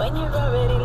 when you're already